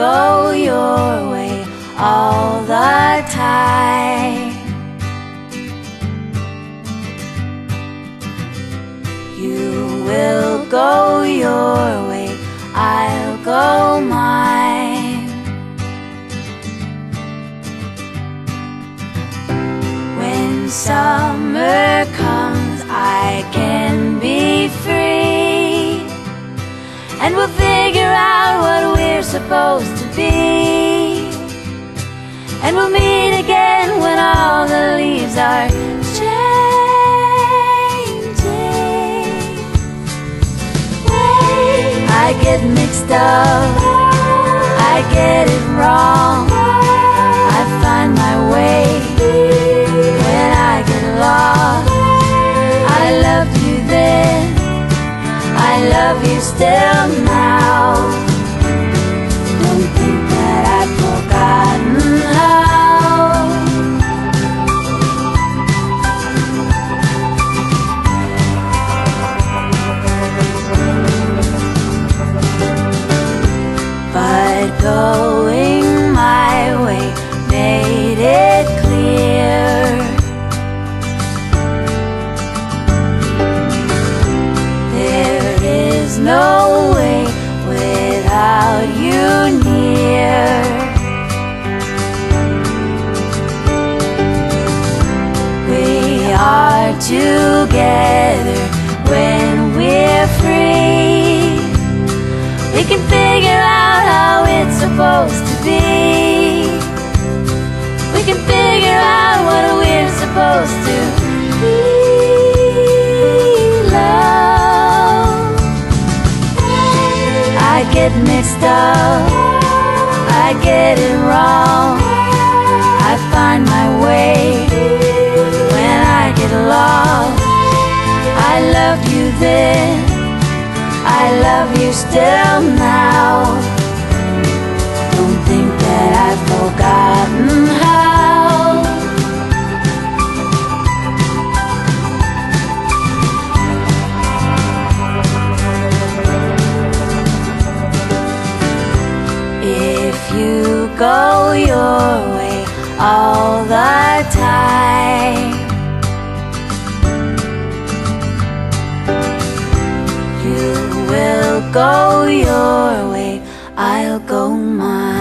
go your way all the time. You will go your way, I'll go mine. When summer comes, supposed to be. And we'll meet again when all the leaves are changing. I get mixed up, I get it wrong. I find my way when I get lost. I loved you then, I love you still now. Together when we're free. We can figure out how it's supposed to be. We can figure out what we're supposed to be. Love. I get mixed up. love you still now. Don't think that I've forgotten how. If you go your way all the time. go your way, I'll go mine.